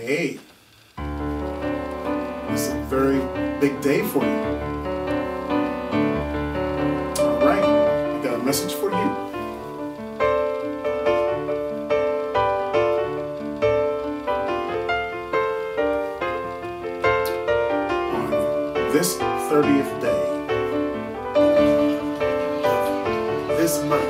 Hey, it's a very big day for you. All right, I got a message for you. On this 30th day this month,